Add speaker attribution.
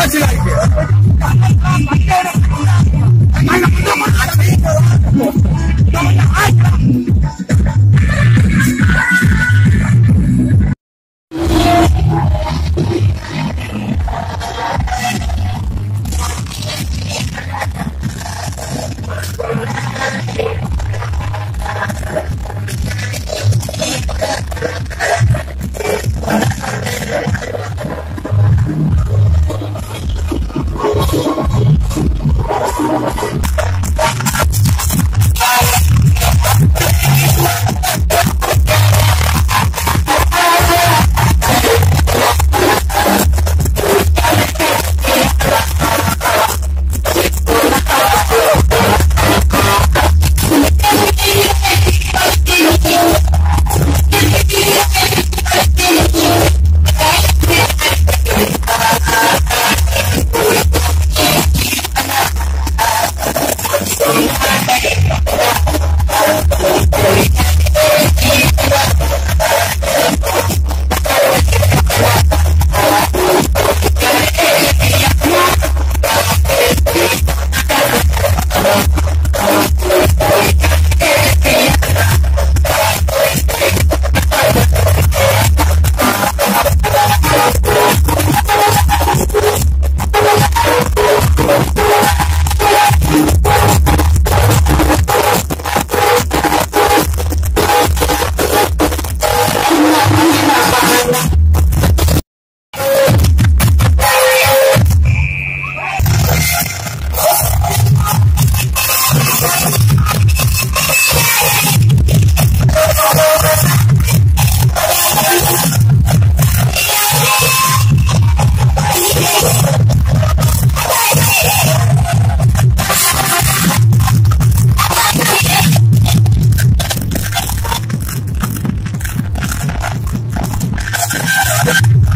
Speaker 1: Thank you. you